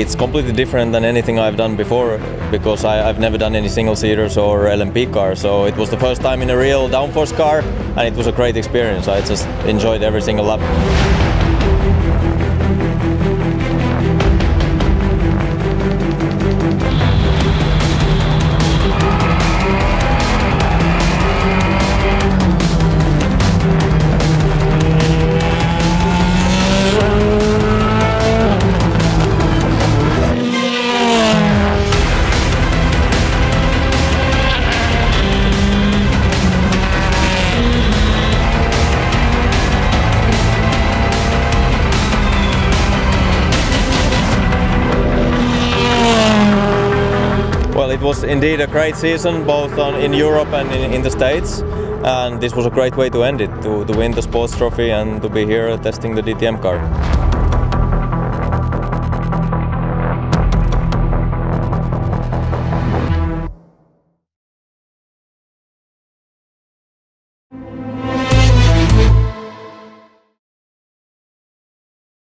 it's completely different than anything I've done before because I, have never done any single seaters or LMP car. So it was the first time in a real downforce car, and it was a great experience. I just enjoyed every single lap. Well, it was indeed a great season, both on, in Europe and in, in, the States. And this was a great way to end it, to, to win the sports trophy and to be here testing the DTM car.